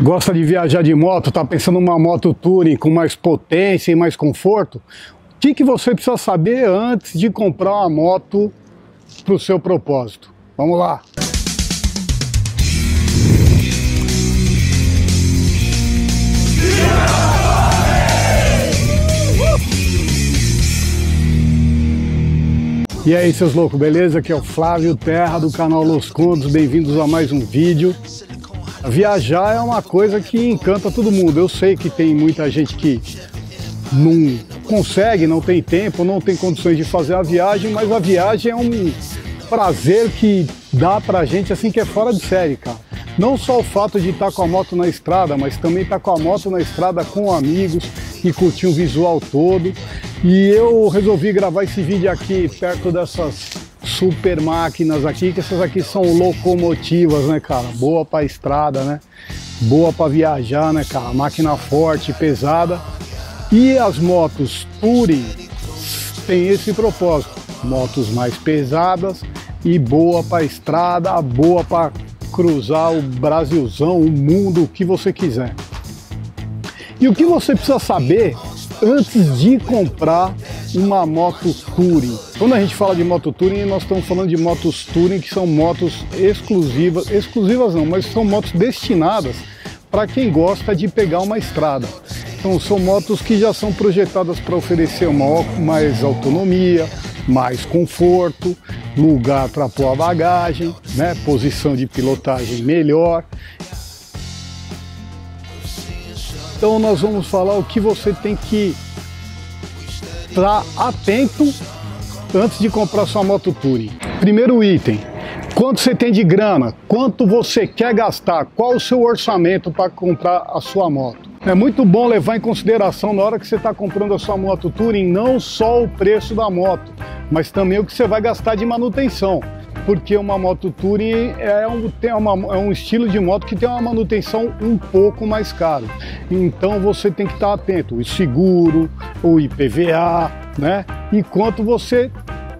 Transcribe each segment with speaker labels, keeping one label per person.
Speaker 1: Gosta de viajar de moto, está pensando numa moto touring com mais potência e mais conforto? O que, que você precisa saber antes de comprar uma moto para o seu propósito? Vamos lá! E aí, seus loucos, beleza? Aqui é o Flávio Terra do canal Los Condos, bem-vindos a mais um vídeo. Viajar é uma coisa que encanta todo mundo. Eu sei que tem muita gente que não consegue, não tem tempo, não tem condições de fazer a viagem, mas a viagem é um prazer que dá pra gente assim que é fora de série, cara. Não só o fato de estar com a moto na estrada, mas também estar com a moto na estrada com amigos e curtir o visual todo. E eu resolvi gravar esse vídeo aqui perto dessas super máquinas aqui, que essas aqui são locomotivas, né, cara? Boa para estrada, né? Boa para viajar, né, cara? Máquina forte, pesada. E as motos Touring têm esse propósito. Motos mais pesadas e boa para estrada, boa para cruzar o Brasilzão, o mundo, o que você quiser. E o que você precisa saber antes de comprar uma moto Touring. Quando a gente fala de moto Touring, nós estamos falando de motos Touring que são motos exclusivas, exclusivas não, mas são motos destinadas para quem gosta de pegar uma estrada. Então são motos que já são projetadas para oferecer uma, mais autonomia, mais conforto, lugar para pôr a bagagem, né, posição de pilotagem melhor. Então nós vamos falar o que você tem que estar atento antes de comprar sua moto Touring. Primeiro item, quanto você tem de grana, quanto você quer gastar, qual o seu orçamento para comprar a sua moto. É muito bom levar em consideração na hora que você está comprando a sua moto Touring não só o preço da moto, mas também o que você vai gastar de manutenção porque uma moto Touring é um, tem uma, é um estilo de moto que tem uma manutenção um pouco mais caro. Então você tem que estar atento, o seguro, o IPVA, né? E quanto você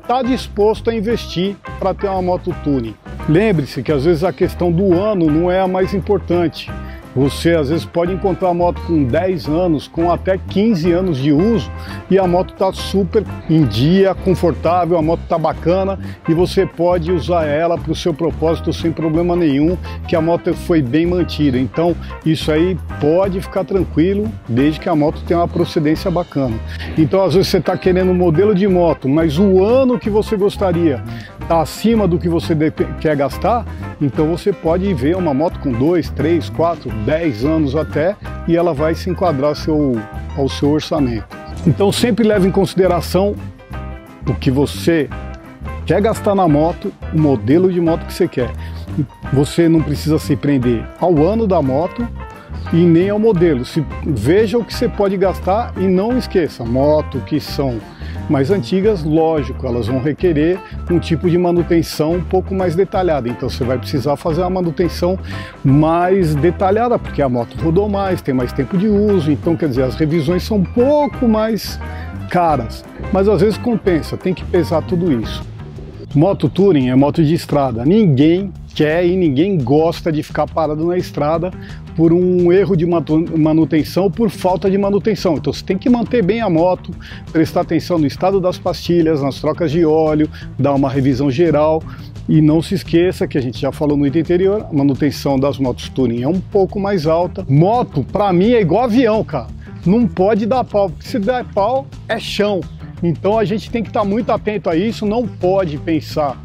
Speaker 1: está disposto a investir para ter uma moto Touring. Lembre-se que às vezes a questão do ano não é a mais importante. Você às vezes pode encontrar a moto com 10 anos, com até 15 anos de uso e a moto está super em dia, confortável, a moto está bacana e você pode usar ela para o seu propósito sem problema nenhum, que a moto foi bem mantida. Então isso aí pode ficar tranquilo, desde que a moto tenha uma procedência bacana. Então às vezes você está querendo um modelo de moto, mas o ano que você gostaria está acima do que você quer gastar, então você pode ver uma moto com 2, 3, 4, 10 anos até e ela vai se enquadrar ao seu, ao seu orçamento. Então sempre leve em consideração o que você quer gastar na moto, o modelo de moto que você quer. Você não precisa se prender ao ano da moto e nem ao modelo. Se, veja o que você pode gastar e não esqueça, moto que são mais antigas, lógico, elas vão requerer um tipo de manutenção um pouco mais detalhada. Então você vai precisar fazer uma manutenção mais detalhada, porque a moto rodou mais, tem mais tempo de uso, então quer dizer, as revisões são um pouco mais caras. Mas às vezes compensa, tem que pesar tudo isso. Moto Touring é moto de estrada. Ninguém quer e ninguém gosta de ficar parado na estrada por um erro de manutenção por falta de manutenção. Então você tem que manter bem a moto, prestar atenção no estado das pastilhas, nas trocas de óleo, dar uma revisão geral. E não se esqueça que a gente já falou no item anterior, a manutenção das motos Touring é um pouco mais alta. Moto, para mim, é igual avião, cara. Não pode dar pau, porque se der pau, é chão. Então a gente tem que estar muito atento a isso, não pode pensar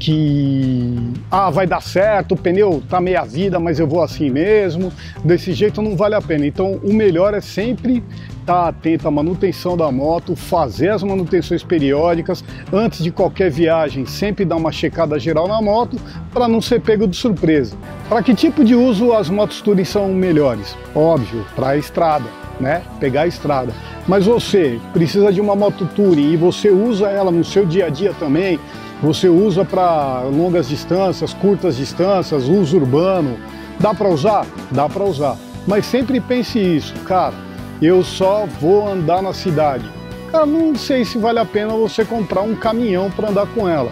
Speaker 1: que ah, vai dar certo, o pneu tá meia vida, mas eu vou assim mesmo, desse jeito não vale a pena. Então o melhor é sempre estar tá atento à manutenção da moto, fazer as manutenções periódicas, antes de qualquer viagem, sempre dar uma checada geral na moto para não ser pego de surpresa. Para que tipo de uso as motos Touring são melhores? Óbvio, para a estrada, né? Pegar a estrada. Mas você precisa de uma moto Touring e você usa ela no seu dia a dia também, você usa para longas distâncias, curtas distâncias, uso urbano. Dá para usar? Dá para usar. Mas sempre pense isso, cara, eu só vou andar na cidade. Cara, não sei se vale a pena você comprar um caminhão para andar com ela.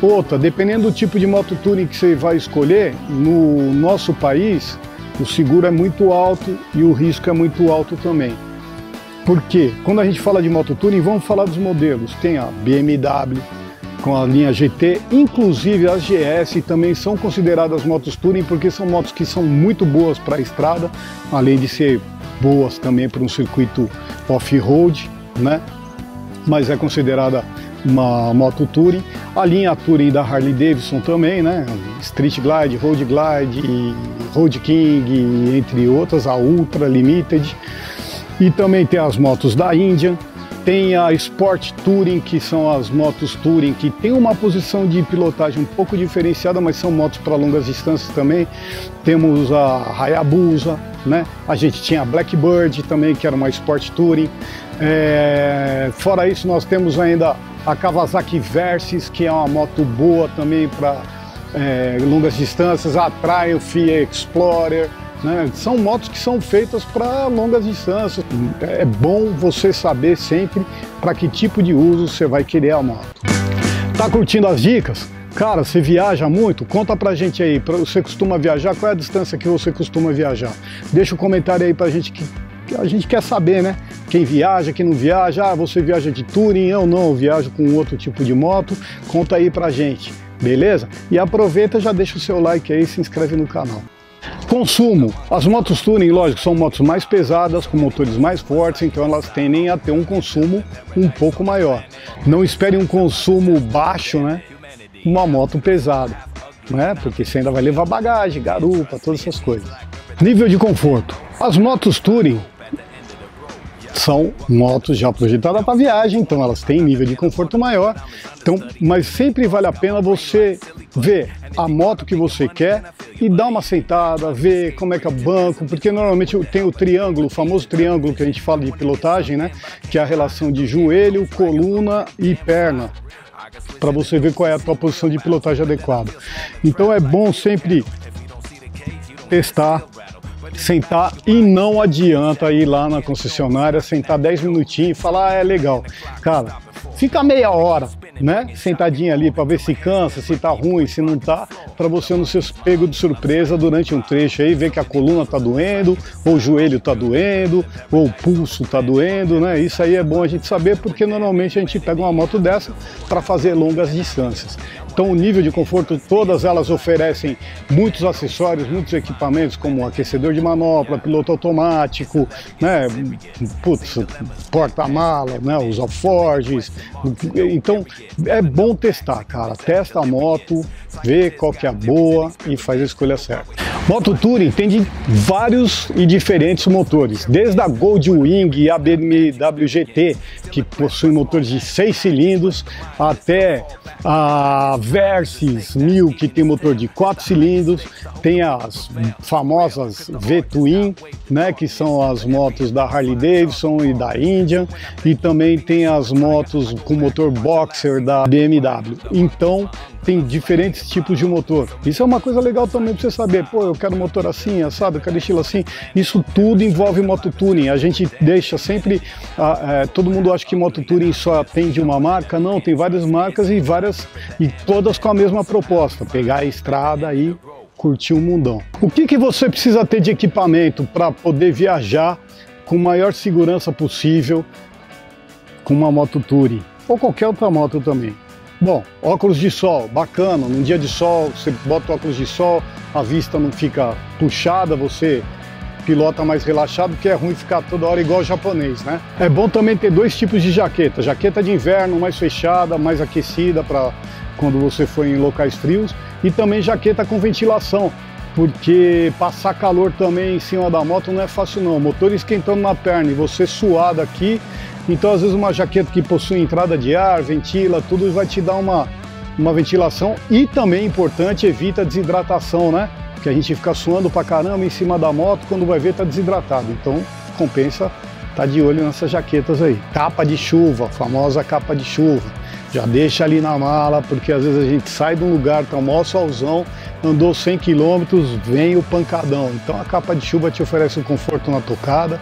Speaker 1: Outra, dependendo do tipo de moto touring que você vai escolher, no nosso país, o seguro é muito alto e o risco é muito alto também. Por quê? Quando a gente fala de moto touring, vamos falar dos modelos. Tem a BMW com a linha GT, inclusive as GS também são consideradas motos touring porque são motos que são muito boas para a estrada, além de ser boas também para um circuito off-road, né? Mas é considerada uma moto touring. A linha touring da Harley Davidson também, né? Street Glide, Road Glide, Road King, entre outras, a Ultra Limited. E também tem as motos da Indian, tem a Sport Touring, que são as motos Touring, que tem uma posição de pilotagem um pouco diferenciada, mas são motos para longas distâncias também. Temos a Hayabusa, né? A gente tinha a Blackbird também, que era uma Sport Touring. É... Fora isso, nós temos ainda a Kawasaki Versys, que é uma moto boa também para é, longas distâncias, a Triumph Explorer, né? São motos que são feitas para longas distâncias. É bom você saber sempre para que tipo de uso você vai querer a moto. Tá curtindo as dicas? Cara, você viaja muito? Conta pra gente aí, você costuma viajar? Qual é a distância que você costuma viajar? Deixa um comentário aí pra gente que a gente quer saber, né? Quem viaja, quem não viaja, ah, você viaja de touring, eu não, eu viajo com outro tipo de moto, conta aí pra gente, beleza? E aproveita, já deixa o seu like aí se inscreve no canal. Consumo. As motos Touring, lógico, são motos mais pesadas, com motores mais fortes, então elas tendem a ter um consumo um pouco maior. Não espere um consumo baixo, né? Uma moto pesada, né? Porque você ainda vai levar bagagem, garupa, todas essas coisas. Nível de conforto. As motos Touring são motos já projetadas para viagem, então elas têm nível de conforto maior. Então, mas sempre vale a pena você ver a moto que você quer e dar uma sentada, ver como é que é o banco, porque normalmente tem o triângulo, o famoso triângulo que a gente fala de pilotagem, né? Que é a relação de joelho, coluna e perna para você ver qual é a tua posição de pilotagem adequada. Então é bom sempre testar sentar e não adianta ir lá na concessionária, sentar 10 minutinhos e falar, ah, é legal. Cara, fica meia hora, né? Sentadinho ali para ver se cansa, se tá ruim, se não tá, para você não ser pego de surpresa durante um trecho aí, ver que a coluna tá doendo, ou o joelho tá doendo, ou o pulso tá doendo, né? Isso aí é bom a gente saber porque normalmente a gente pega uma moto dessa para fazer longas distâncias. Então o nível de conforto, todas elas oferecem muitos acessórios, muitos equipamentos como aquecedor de manopla, piloto automático, né, putz, porta-mala, né, os alforges. Então é bom testar, cara. Testa a moto, vê qual que é a boa e faz a escolha certa. Moto Touring tem de vários e diferentes motores, desde a Goldwing e a BMW GT, que possui motores de 6 cilindros, até a Versys 1000, que tem motor de 4 cilindros, tem as famosas V-Twin, né, que são as motos da Harley Davidson e da Indian, e também tem as motos com motor boxer da BMW. Então, tem diferentes tipos de motor. Isso é uma coisa legal também para você saber, pô, eu quero motor assim, assado, eu quero estilo assim. Isso tudo envolve moto tuning. A gente deixa sempre, ah, é, todo mundo acha que moto tuning só tem de uma marca, não, tem várias marcas e várias e todas com a mesma proposta, pegar a estrada e curtir o mundão. O que, que você precisa ter de equipamento para poder viajar com maior segurança possível com uma moto touring ou qualquer outra moto também? Bom, óculos de sol, bacana. Num dia de sol, você bota óculos de sol, a vista não fica puxada, você pilota mais relaxado, porque é ruim ficar toda hora igual japonês, né? É bom também ter dois tipos de jaqueta. Jaqueta de inverno mais fechada, mais aquecida para quando você for em locais frios e também jaqueta com ventilação, porque passar calor também em cima da moto não é fácil não. Motor esquentando na perna e você suado aqui, então, às vezes, uma jaqueta que possui entrada de ar, ventila, tudo vai te dar uma, uma ventilação e também importante, evita desidratação, né? Que a gente fica suando pra caramba em cima da moto, quando vai ver tá desidratado. Então, compensa tá de olho nessas jaquetas aí. Capa de chuva, famosa capa de chuva. Já deixa ali na mala, porque às vezes a gente sai de um lugar, tá mó solzão, andou 100 quilômetros, vem o pancadão. Então a capa de chuva te oferece um conforto na tocada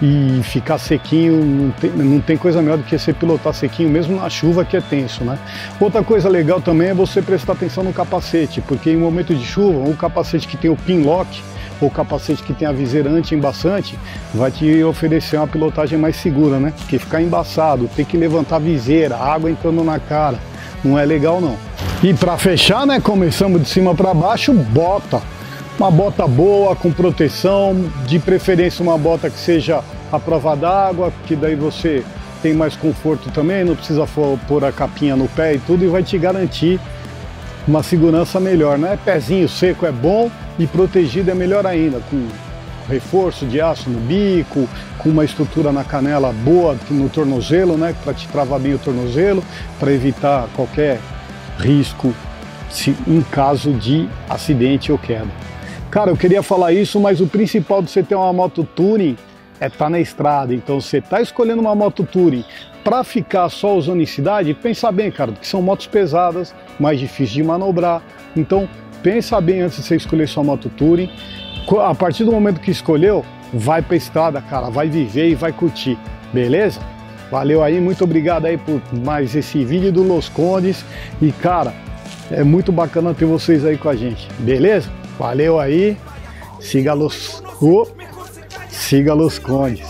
Speaker 1: e ficar sequinho, não tem, não tem coisa melhor do que você pilotar sequinho, mesmo na chuva que é tenso, né? Outra coisa legal também é você prestar atenção no capacete, porque em momento de chuva, o capacete que tem o pin lock, ou capacete que tem a viseira anti-embaçante, vai te oferecer uma pilotagem mais segura, né? Porque ficar embaçado, ter que levantar a viseira, água entrando na cara, não é legal não. E para fechar, né, começamos de cima para baixo, bota. Uma bota boa, com proteção, de preferência uma bota que seja a prova d'água, que daí você tem mais conforto também, não precisa pôr a capinha no pé e tudo, e vai te garantir uma segurança melhor, né? Pezinho seco é bom e protegido é melhor ainda, com reforço de aço no bico, com uma estrutura na canela boa no tornozelo, né? Para te travar bem o tornozelo, para evitar qualquer risco se, em caso de acidente ou queda. Cara, eu queria falar isso, mas o principal de você ter uma moto touring é estar tá na estrada. Então você está escolhendo uma moto touring para ficar só usando em cidade, pensa bem, cara, que são motos pesadas, mais difíceis de manobrar. Então pensa bem antes de você escolher sua moto touring. A partir do momento que escolheu, vai para estrada, cara, vai viver e vai curtir, beleza? Valeu aí, muito obrigado aí por mais esse vídeo do Los Condes e cara, é muito bacana ter vocês aí com a gente, beleza? Valeu aí, siga Los, oh, siga Los Condes.